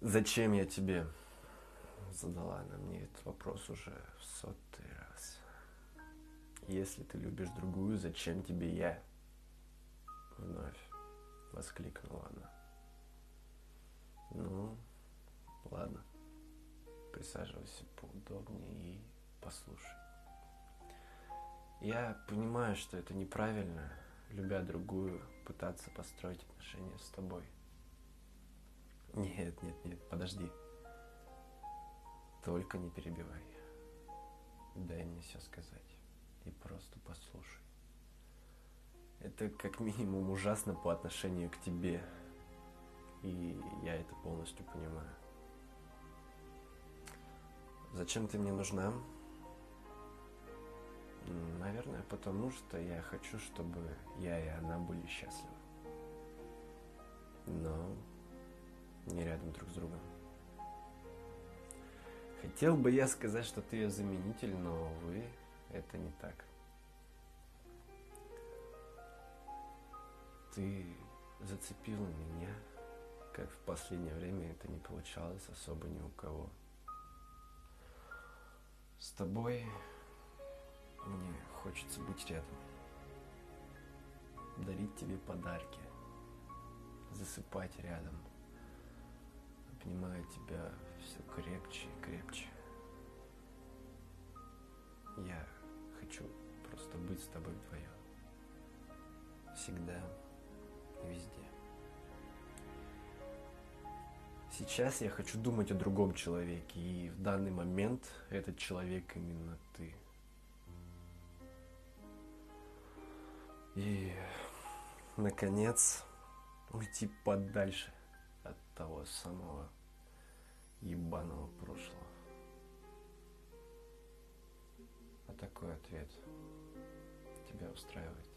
Зачем я тебе? Задала она мне этот вопрос уже в сотый раз. Если ты любишь другую, зачем тебе я? Вновь воскликнула она. Ну, ладно. Присаживайся поудобнее и послушай. Я понимаю, что это неправильно, любя другую, пытаться построить отношения с тобой. Нет, нет, нет, подожди. Только не перебивай. Дай мне все сказать. И просто послушай. Это как минимум ужасно по отношению к тебе. И я это полностью понимаю. Зачем ты мне нужна? Наверное, потому что я хочу, чтобы я и она были счастливы. Но не рядом друг с другом. Хотел бы я сказать, что ты ее заменитель, но, увы, это не так. Ты зацепила меня, как в последнее время это не получалось особо ни у кого. С тобой мне хочется быть рядом. Дарить тебе подарки. Засыпать рядом. Обнимая тебя все крепче и крепче. Я хочу просто быть с тобой вдвоем. Всегда и везде. Сейчас я хочу думать о другом человеке, и в данный момент этот человек именно ты. И, наконец, уйти подальше от того самого ебаного прошлого. А такой ответ тебя устраивает?